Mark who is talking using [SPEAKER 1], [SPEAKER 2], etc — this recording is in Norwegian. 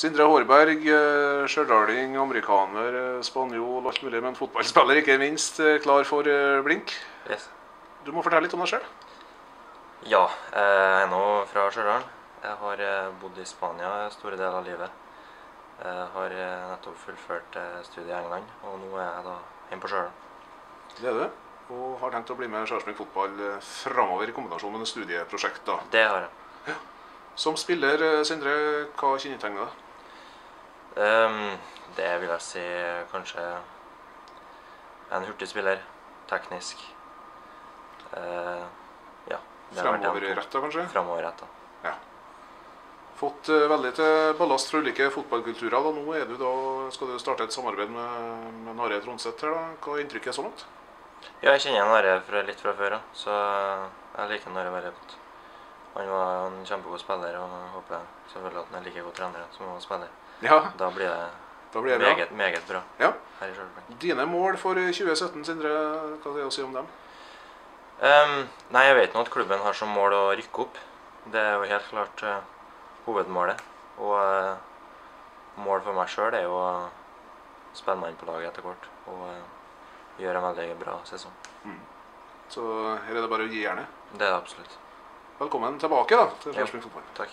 [SPEAKER 1] Sindre Hårberg, stjørdaling, amerikaner, eh, spanjol, alt mulig, men fotballspiller ikke minst. eh, Klar for eh, blink.
[SPEAKER 2] Yes.
[SPEAKER 1] Du må fortelle litt om deg sjøl.
[SPEAKER 2] Ja, jeg er nå fra Stjørdal. Jeg har eh, bodd i Spania store deler av livet. Jeg har eh, nettopp fullført eh, studiet i England, og nå er jeg da hjemme på Stjørdal.
[SPEAKER 1] Det er du. Og har tenkt å bli med Skjærsmyk fotball eh, framover i kombinasjon med studieprosjekter.
[SPEAKER 2] Det har jeg.
[SPEAKER 1] Som spiller, eh, Sindre, hva kjennetegner deg?
[SPEAKER 2] Ehm, det vil jeg si kanskje en hurtig spiller. Teknisk. Eh, ja.
[SPEAKER 1] Framoverretta, kanskje?
[SPEAKER 2] Framoverretta.
[SPEAKER 1] Fått eh, veldig til ballast fra ulike fotballkulturer. da. Nå er du da, skal du starte et samarbeid med, med Nare Tronseth. her da. Hva er inntrykket så langt?
[SPEAKER 2] Ja, jeg kjenner Nare litt fra før, ja. så jeg liker Nare veldig godt. Han var en kjempegod spiller, og jeg håper selvfølgelig at han er like god trener som han spiller.
[SPEAKER 1] Ja,
[SPEAKER 2] Da blir det
[SPEAKER 1] da blir det bra.
[SPEAKER 2] meget, meget bra
[SPEAKER 1] Ja.
[SPEAKER 2] her i Stjørdal.
[SPEAKER 1] Dine mål for 2017, Sindre, hva er det å si om dem?
[SPEAKER 2] Um, nei, jeg vet nå at klubben har som mål å rykke opp. Det er jo helt klart uh, hovedmålet. Og uh, mål for meg sjøl er jo å spille meg inn på laget etter hvert og uh, gjøre en veldig bra sesong.
[SPEAKER 1] Så her er det bare å gi jernet.
[SPEAKER 2] Det er det absolutt.
[SPEAKER 1] Velkommen tilbake da, til
[SPEAKER 2] Ja.
[SPEAKER 1] Fotball.
[SPEAKER 2] Takk.